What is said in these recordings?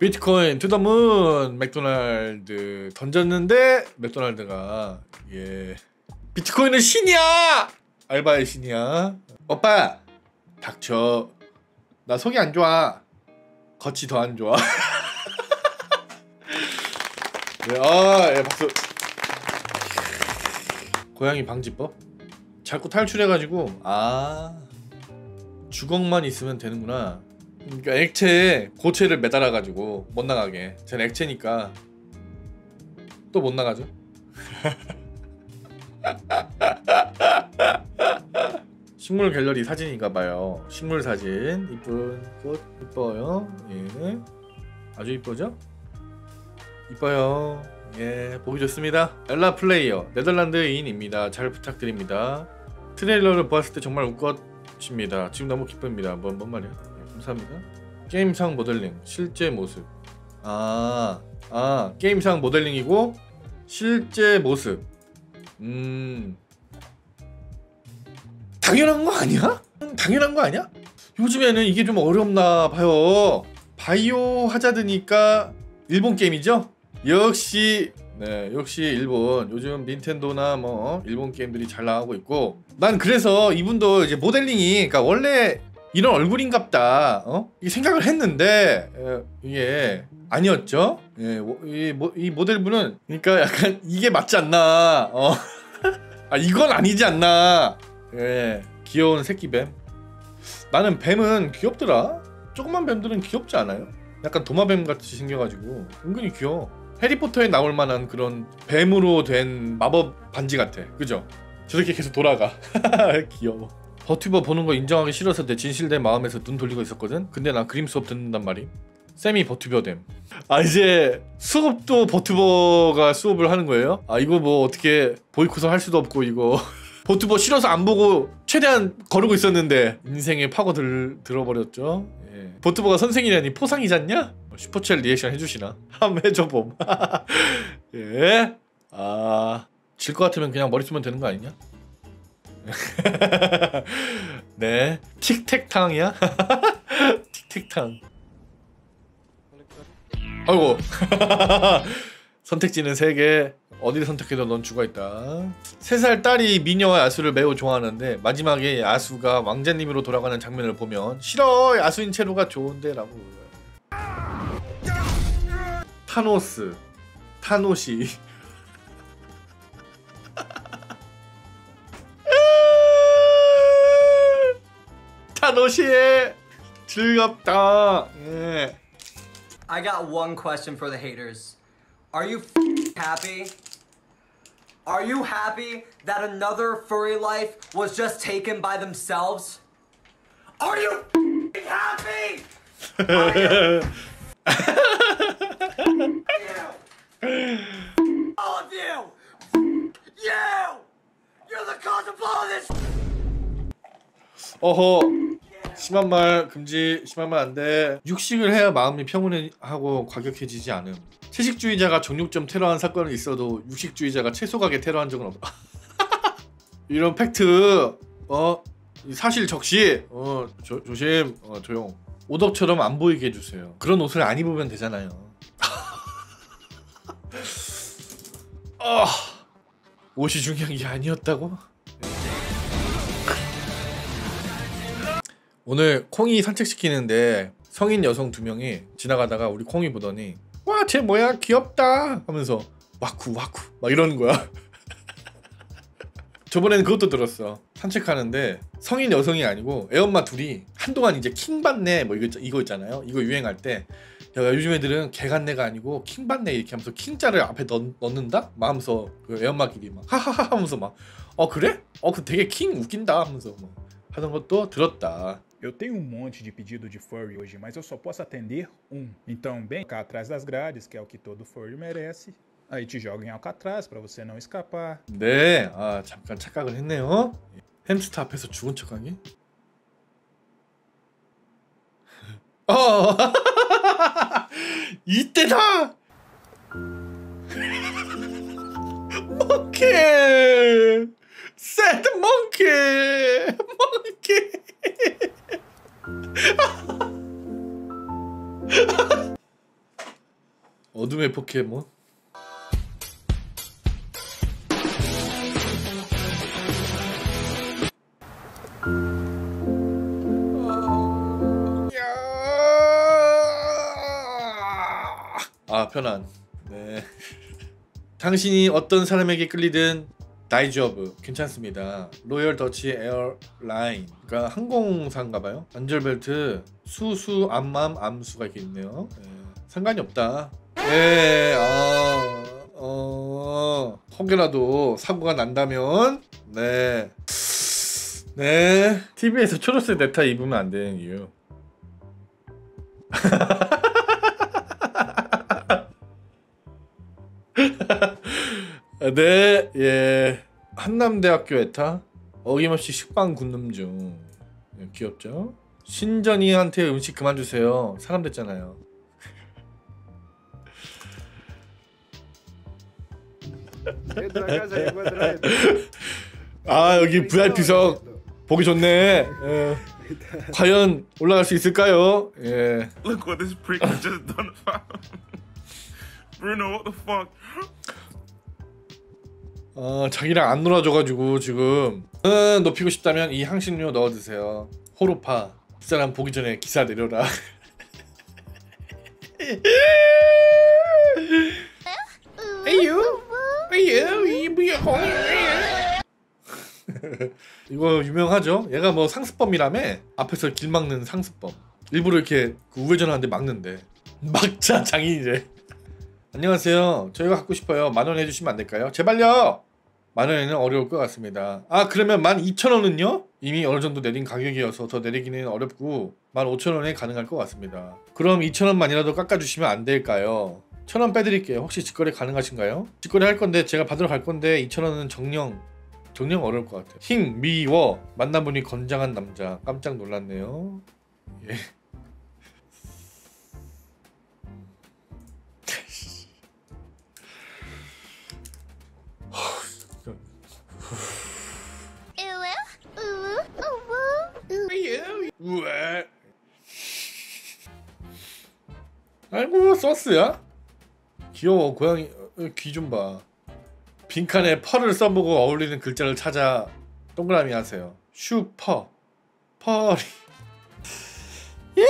비트코인 투더문 맥도날드 던졌는데 맥도날드가 예. 비트코인은 신이야! 알바의 신이야. 오빠 닥쳐. 나 속이 안 좋아. 겉이 더 안 좋아. 네, 아 예, 박수. 고양이 방지법? 자꾸 탈출해가지고 아 주걱만 있으면 되는구나 그러니까 액체에 고체를 매달아 가지고 못 나가게. 전 액체니까 또 못 나가죠? 식물 갤러리 사진인가 봐요. 식물 사진. 이쁜 꽃 이뻐요. 예. 아주 이뻐죠? 이뻐요. 예 보기 좋습니다. 엘라 플레이어 네덜란드인입니다. 잘 부탁드립니다. 트레일러를 보았을 때 정말 웃것입니다. 지금 너무 기쁩니다. 뭔, 뭔 말이야? 예, 감사합니다. 게임상 모델링 실제 모습. 아, 아 게임상 모델링이고 실제 모습. 음. 당연한 거 아니야? 당연한 거 아니야? 요즘에는 이게 좀 어렵나 봐요. 바이오 하자드니까 일본 게임이죠? 역시 네 역시 일본. 요즘 닌텐도나 뭐 일본 게임들이 잘 나가고 있고. 난 그래서 이분도 이제 모델링이 그러니까 원래 이런 얼굴인갑다. 어? 이 생각을 했는데 에, 이게 아니었죠? 예, 이, 모, 이 모델분은 그러니까 약간 이게 맞지 않나. 어. 아 이건 아니지 않나. 예 귀여운 새끼 뱀. 나는 뱀은 귀엽더라. 조그만 뱀들은 귀엽지 않아요? 약간 도마뱀 같이 생겨가지고 은근히 귀여워. 해리포터에 나올 만한 그런 뱀으로 된 마법 반지 같아. 그죠? 저렇게 계속 돌아가. 귀여워 버튜버 보는 거 인정하기 싫어서 내 진실된 마음에서 눈 돌리고 있었거든 근데 난 그림 수업 듣는단 말이 쌤이 버튜버됨 아 이제 수업도 버튜버가 수업을 하는 거예요? 아 이거 뭐 어떻게 보이콧을 할 수도 없고 이거 버튜버 싫어서 안 보고 최대한 거르고 있었는데 인생에 파고 들, 들어버렸죠 예. 버튜버가 선생이라니 포상이잖냐? 슈퍼챗 리액션 해주시나? 한번 해줘봄 예? 아질 것 같으면 그냥 머리 쓰면 되는 거 아니냐? 네. 틱택탕이야? 틱택탕. 아이고. 선택지는 3개. 어디를 선택해도 넌 죽어있다. 3살 딸이 미녀와 야수를 매우 좋아하는데 마지막에 야수가 왕자님으로 돌아가는 장면을 보면 싫어 야수인 채로가 좋은데 라고. 타노스. 타노시 타노시의 즐겁다 예. I got one question for the haters. Are you happy? Are you happy that another furry life was just taken by themselves? Are you happy? Are you? you. All of you! You! You're the cause of all of this! 어허 심한 말 금지 심한 말 안 돼. 육식을 해야 마음이 평온하고 과격해지지 않음. 채식주의자가 정육점 테러한 사건은 있어도 육식주의자가 채소가게 테러한 적은 없다 이런 팩트 어? 사실 적시 어 조, 조심 어 조용. 오덕처럼 안 보이게 해주세요. 그런 옷을 안 입으면 되잖아요. 어, 옷이 중요한 게 아니었다고? 오늘 콩이 산책시키는데 성인 여성 두 명이 지나가다가 우리 콩이 보더니 와 쟤 뭐야? 귀엽다. 하면서 와쿠 와쿠. 막 이러는 거야. 저번에는 그것도 들었어. 산책하는데 성인 여성이 아니고 애엄마 둘이 한동안 이제 킹받네 뭐 이거, 있- 이거 있잖아요. 이거 유행할 때 야, 요즘 애들은 개갓네가 아니고 킹받네. 이렇게 하면서 킹자를 앞에 넣, 넣는다? 막 하면서 그 애엄마끼리 막 하하하 하면서 막 어 그래? 어 그 되게 킹 웃긴다. 하면서 막 하던 것도 들었다 Eu tenho um monte de pedido de furry hoje, mas eu só posso atender um. Então, bem cá atrás das grades, que é o que todo furry merece. Aí te joga em Alcatraz pra você não escapar. 네, 아 잠깐 착각을 했네요. 햄스터 앞에서 죽은 척하기? 어, 이때다. 몽키, 새드 몽 어둠의 포켓몬? 아 편안. 네. 당신이 어떤 사람에게 끌리든 大丈夫 괜찮습니다. Royal Dutch Airline 그러니까 항공사인가봐요. 안전벨트 수수 암맘 암수가 있네요. 네, 상관이 없다 네, 아, 어, 혹여라도 사고가 난다면, 네, 네, TV에서 초록색 넥타 입으면 안 되는 이유. 네, 예, 한남대학교 에타 어김없이 식빵 굽는 중 예, 귀엽죠? 신전이한테 음식 그만 주세요. 사람 됐잖아요. 아 여기 VIP석 보기 좋네. 예. 과연 올라갈 수 있을까요? 예. Look what this prick has just done. Bruno, what the fuck? 어, 자기랑 안 놀아줘가지고 지금 음, 높이고 싶다면 이 향신료 넣어 드세요. 호로파. 그 사람 보기 전에 기사 내려라. 이거 유명하죠? 얘가 뭐 상습범이라며 앞에서 길 막는 상습범. 일부러 이렇게 그 우회전하는데 막는데 막자 장인이래. 안녕하세요. 저희가 갖고 싶어요. 만원 해주시면 안 될까요? 제발요. 만 원에는 어려울 것 같습니다. 아 그러면 만 이천 원은요? 이미 어느 정도 내린 가격이어서 더 내리기는 어렵고 만 오천 원에 가능할 것 같습니다. 그럼 이천 원만이라도 깎아주시면 안 될까요? 천 원 빼드릴게요. 혹시 직거래 가능하신가요? 직거래 할 건데 제가 받으러 갈 건데 이천 원은 정령 정령 어려울 것 같아요. 힝 미워 만나보니 건장한 남자 깜짝 놀랐네요. 예. 우에. 아이고 소스야? 귀여워 고양이 귀 좀 봐. 빈칸에 펄을 써보고 어울리는 글자를 찾아 동그라미 하세요. 슈퍼 펄이 예!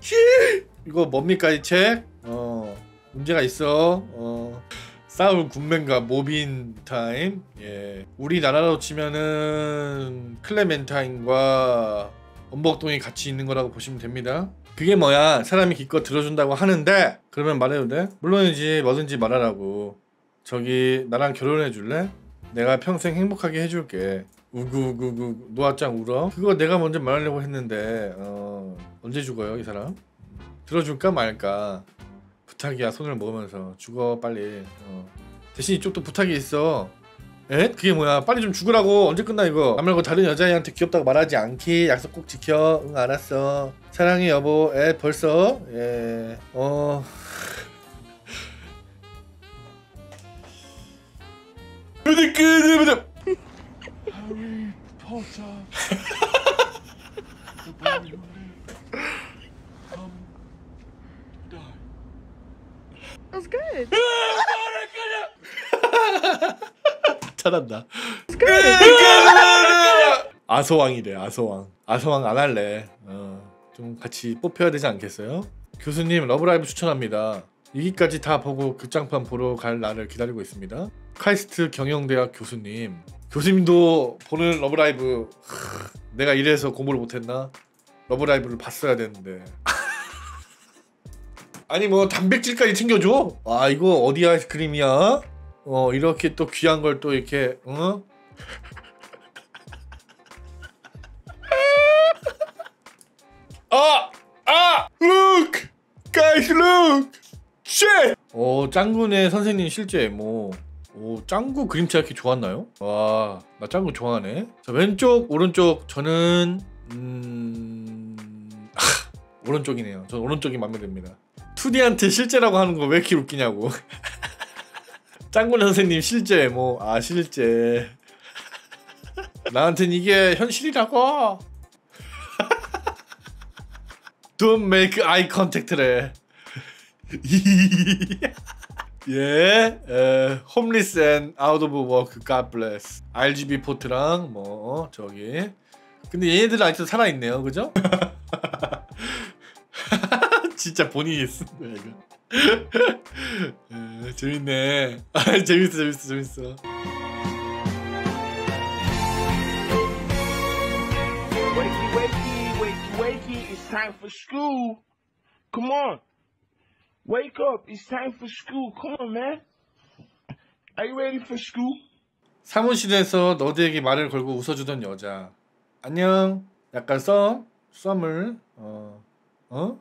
슈! 이거 뭡니까 이 책? 어 문제가 있어. 어 싸울 군맨과 모빈 타임. 예. 우리나라로 치면은 클레멘타인과 엄복동이 같이 있는 거라고 보시면 됩니다. 그게 뭐야? 사람이 기껏 들어준다고 하는데 그러면 말해도 돼? 물론이지 뭐든지 말하라고. 저기 나랑 결혼해 줄래? 내가 평생 행복하게 해줄게. 우구우구구 노아짱 울어? 그거 내가 먼저 말하려고 했는데 어, 언제 죽어요 이 사람? 들어줄까 말까? 부탁이야 손을 먹으면서 죽어 빨리 어. 대신 이쪽도 부탁이 있어 에? 그게 뭐야? 빨리 좀 죽으라고. 언제 끝나 이거? 나 말고 다른 여자애한테 귀엽다고 말하지 않기. 약속 꼭 지켜. 응 알았어. 사랑해 여보. 에 벌써? 예어. That's good. 잘한다 아소왕이래 아소왕 아소왕 안 할래 어, 좀 같이 뽑혀야 되지 않겠어요? 교수님 Love Live 추천합니다 이기까지 다 보고 극장판 보러 갈 날을 기다리고 있습니다 카이스트 경영대학 교수님 교수님도 보는 Love Live 하, 내가 이래서 공부를 못했나? Love Live를 봤어야 되는데 아니 뭐 단백질까지 챙겨줘? 아 이거 어디 아이스크림이야? 어 이렇게 또 귀한 걸 또 이렇게 어? 아! 아! Look! Guys look! Shit! 어 짱구네 선생님 실제 뭐 오, 짱구 그림체가 이렇게 좋았나요? 와, 나 짱구 좋아하네. 자, 왼쪽, 오른쪽, 저는, 음, 아, 오른쪽이네요. 저는 오른쪽이 마음에 듭니다. 2D한테 실제라고 하는 거 왜 이렇게 웃기냐고. 짱구 선생님 실제, 뭐, 아, 실제. 나한텐 이게 현실이라고. Don't make eye contact래. 예, 에, Homeless and out of work God bless RGB port랑 뭐 어, 저기 근데 얘네들은 아직도 살아있네요 그죠? 진짜 본인이 쓴 거야 이거 에, 재밌네 아, 재밌어 재밌어 재밌어 Wakey, wakey, wakey, wakey, it's time for school. Come on. Wake up, it's time for school. Come on, man. Are you ready for school? 사무실에서 너드에게 말을 걸고 웃어주던 여자 안녕 약간 썸 썸을 어 어?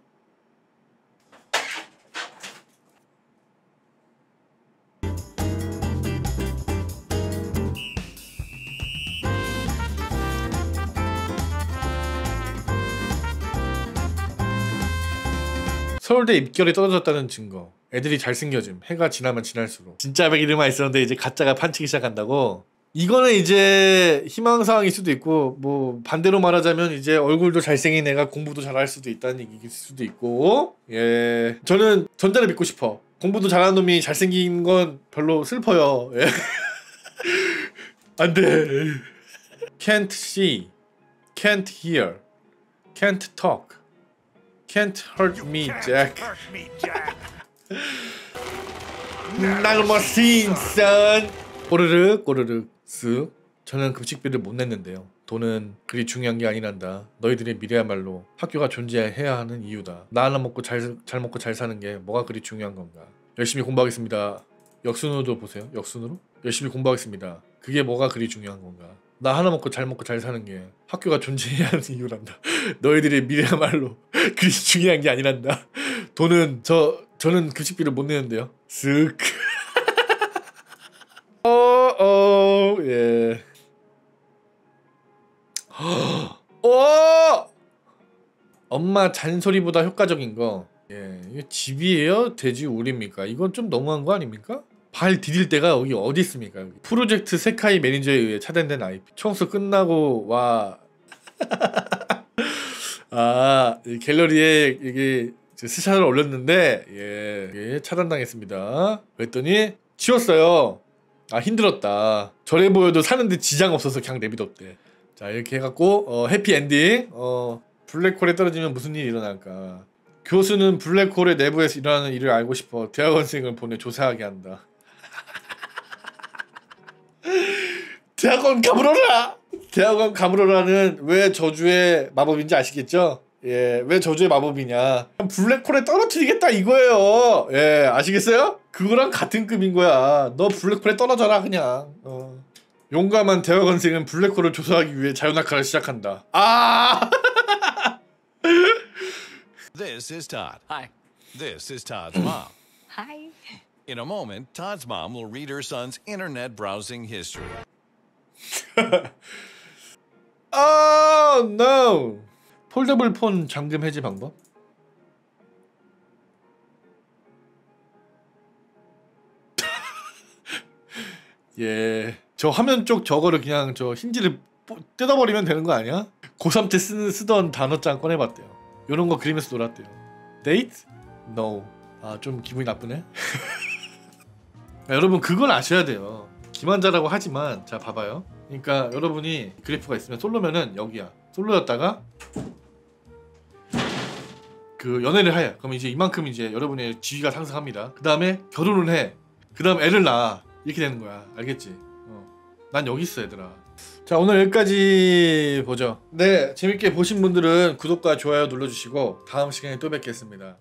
서울대 입결이 떨어졌다는 증거. 애들이 잘생겨짐. 해가 지나면 지날수록. 진짜 백 이름만 있었는데 이제 가짜가 판치기 시작한다고. 이거는 이제 희망사항일 수도 있고 뭐 반대로 말하자면 이제 얼굴도 잘생긴 애가 공부도 잘할 수도 있다는 얘기일 수도 있고 예 저는 전자를 믿고 싶어 공부도 잘하는 놈이 잘생긴 건 별로 슬퍼요 예. 안돼 can't see can't hear can't talk can't hurt me Jack. 날 머신 선. 꼬르륵 꼬르륵. 쓱 저는 급식비를 못 냈는데요. 돈은 그리 중요한 게 아니란다. 너희들의 미래야말로 학교가 존재해야 하는 이유다. 나 하나 먹고 잘, 잘 먹고 잘 사는 게 뭐가 그리 중요한 건가? 열심히 공부하겠습니다. 역순으로도 보세요. 역순으로? 열심히 공부하겠습니다. 그게 뭐가 그리 중요한 건가 나 하나 먹고 잘 먹고 잘 사는 게 학교가 존재해야 하는 이유란다 너희들의 미래야말로 그리 중요한 게 아니란다 돈은 저 저는 급식비를 못 내는데요. 쓱. 어, 어, 예. 어! 엄마 잔소리보다 효과적인 거. 예, 이거 집이에요? 돼지 우리입니까? 이건 좀 너무한 거 아닙니까? 발 디딜 때가 여기 어디 있습니까? 여기. 프로젝트 세카이 매니저에 의해 차단된 IP. 청소 끝나고 와. 아, 이 갤러리에 이게 스샷을 올렸는데 예, 이게 차단당했습니다. 그랬더니 지웠어요. 아 힘들었다. 저래 보여도 사는데 지장 없어서 그냥 내비뒀대. 자 이렇게 해갖고 어, 해피 엔딩. 어, 블랙홀에 떨어지면 무슨 일이 일어날까? 교수는 블랙홀의 내부에서 일어나는 일을 알고 싶어 대학원생을 보내 조사하게 한다. 대학원 가물어라. 대학원 가물어라는 왜 저주의 마법인지 아시겠죠? 예, 왜 저주의 마법이냐? 블랙홀에 떨어뜨리겠다 이거예요. 예, 아시겠어요? 그거랑 같은 급인 거야. 너 블랙홀에 떨어져라 그냥. 어. 용감한 대학원생은 블랙홀을 조사하기 위해 자유낙하를 시작한다. 아! This is Todd. Hi. This is Todd's mom. Hi. In a moment, Todd's mom will read her son's internet browsing history. Oh no. 폴더블 폰 잠금 해지 방법? 예. 저 화면 쪽 저거를 그냥 저 힌지를 뽀- 뜯어버리면 되는 거 아니야? 고3 때 쓰, 쓰던 단어장 꺼내봤대요. 요런 거 그리면서 놀았대요. 데이트? No. 아, 좀 기분이 나쁘네. 아, 여러분, 그걸 아셔야 돼요. 기만자라고 하지만, 자, 봐봐요. 그러니까 여러분이 그래프가 있으면 솔로면은 여기야. 솔로였다가 그 연애를 해. 그럼 이제 이만큼 이제 여러분의 지위가 상승합니다. 그 다음에 결혼을 해. 그 다음 애를 낳아. 이렇게 되는 거야. 알겠지? 어. 난 여기 있어, 얘들아. 자, 오늘 여기까지 보죠. 네, 재밌게 보신 분들은 구독과 좋아요 눌러주시고 다음 시간에 또 뵙겠습니다.